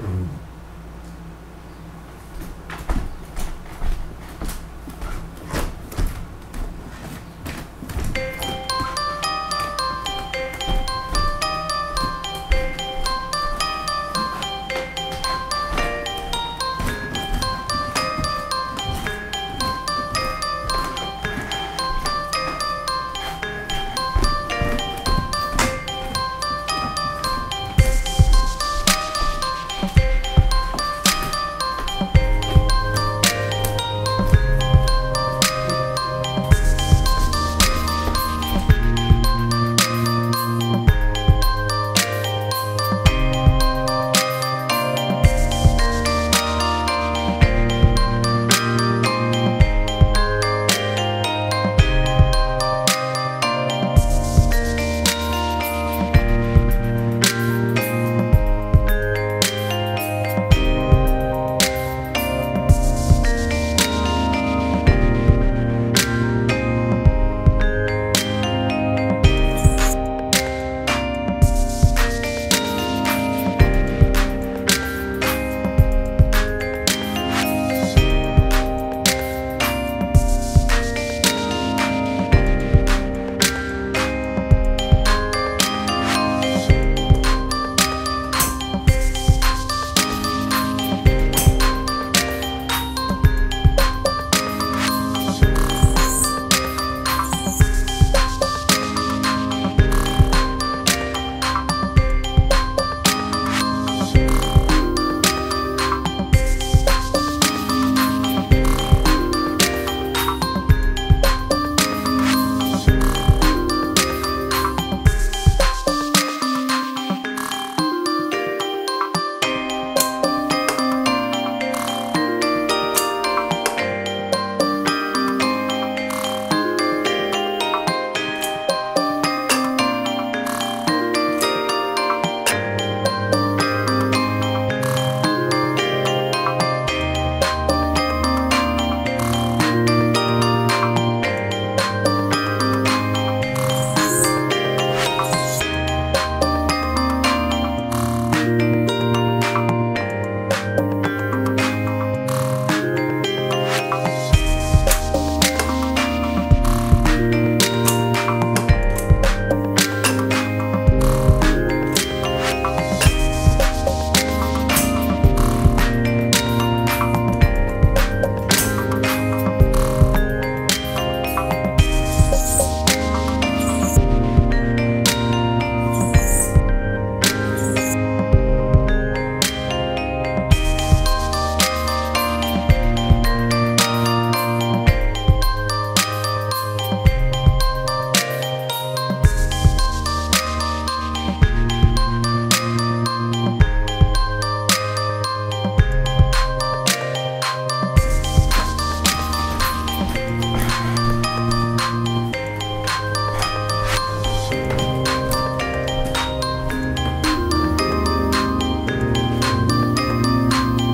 Um,